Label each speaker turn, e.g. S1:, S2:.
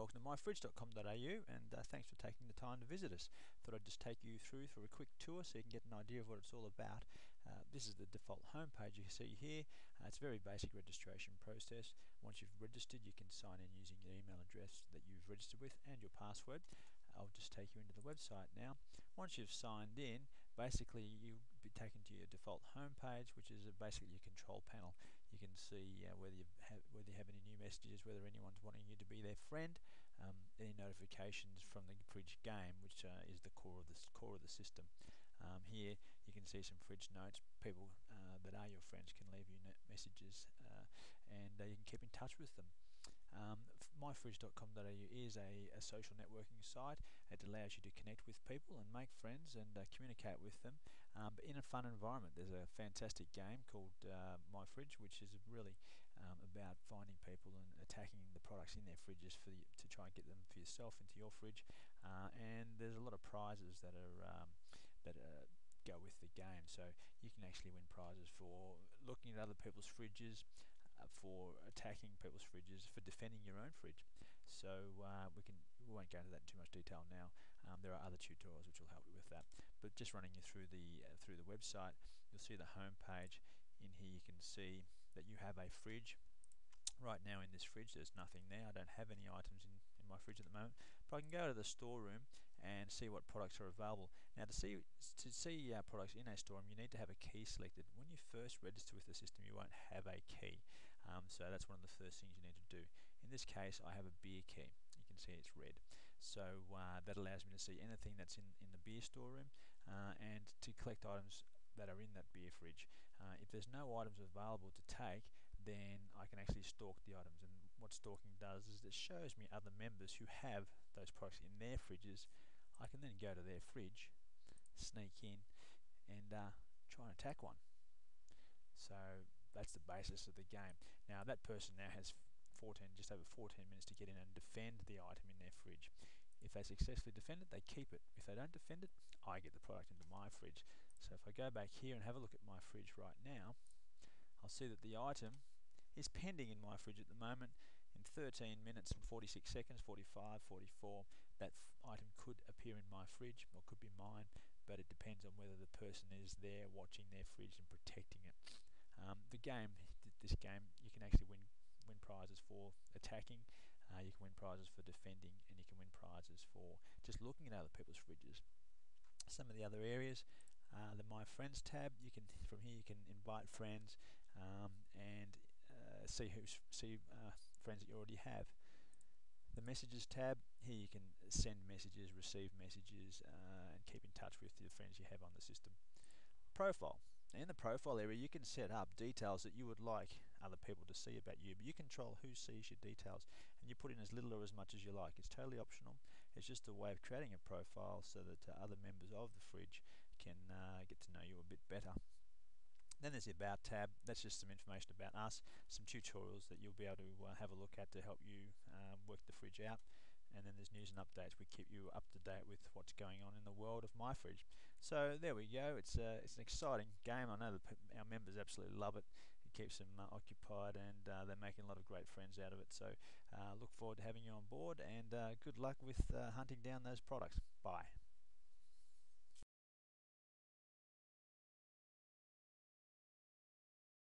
S1: welcome to myfridge.com.au and uh, thanks for taking the time to visit us. Thought I'd just take you through for a quick tour so you can get an idea of what it's all about. Uh, this is the default homepage you see here. Uh, it's a very basic registration process. Once you've registered you can sign in using your email address that you've registered with and your password. I'll just take you into the website now. Once you've signed in, basically you'll be taken to your default home page, which is basically your control panel. You can see uh, whether you have whether you have any new messages, whether anyone's wanting you to be their friend, um, any notifications from the fridge game, which uh, is the core of the core of the system. Um, here you can see some fridge notes. People uh, that are your friends can leave you messages, uh, and uh, you can keep in touch with them. Um, myfridge.com.au is a, a, social networking site. It allows you to connect with people and make friends and uh, communicate with them, um, but in a fun environment. There's a fantastic game called uh, My Fridge, which is really um, about finding people and attacking the products in their fridges for the, to try and get them for yourself into your fridge. Uh, and there's a lot of prizes that are um, that are go with the game. So you can actually win prizes for looking at other people's fridges, uh, for attacking people's fridges, for defending your own fridge. So uh, we can we won't go into that in too much detail now. Um, there are other tutorials which will help you with that. But just running you through the uh, through the website, you'll see the home page. In here you can see that you have a fridge right now in this fridge there's nothing there. I don't have any items in, in my fridge at the moment but I can go to the storeroom and see what products are available. Now to see to see uh, products in a storeroom you need to have a key selected. When you first register with the system you won't have a key. Um, so that's one of the first things you need to do. In this case I have a beer key. You can see it's red. So uh, that allows me to see anything that's in, in the beer storeroom uh, and to collect items that are in that beer fridge. Uh, if there's no items available to take, then I can actually stalk the items. And what stalking does is it shows me other members who have those products in their fridges. I can then go to their fridge, sneak in, and uh, try and attack one. So that's the basis of the game. Now that person now has 14, just over 14 minutes to get in and defend the item in their fridge. If they successfully defend it, they keep it. If they don't defend it, I get the product into my fridge. So if I go back here and have a look at my fridge right now, I'll see that the item is pending in my fridge at the moment. In 13 minutes and 46 seconds, 45, 44, that item could appear in my fridge or could be mine, but it depends on whether the person is there watching their fridge and protecting it. Um, the game, this game, you can actually win win prizes for attacking, uh, you can win prizes for defending, and you can win prizes for just looking at other people's fridges. Some of the other areas, uh, the My Friends tab. You can from here you can invite friends um, and see who's see uh, friends that you already have. The Messages tab. Here you can send messages, receive messages, uh, and keep in touch with the friends you have on the system. Profile in the profile area you can set up details that you would like other people to see about you but you control who sees your details and you put in as little or as much as you like it's totally optional it's just a way of creating a profile so that uh, other members of the fridge can uh, get to know you a bit better then there's the About tab, that's just some information about us, some tutorials that you'll be able to uh, have a look at to help you um, work the fridge out and then there's news and updates. We keep you up to date with what's going on in the world of my fridge. So there we go. It's uh, it's an exciting game. I know that our members absolutely love it. It keeps them uh, occupied, and uh, they're making a lot of great friends out of it. So uh, look forward to having you on board, and uh, good luck with uh, hunting down those products. Bye.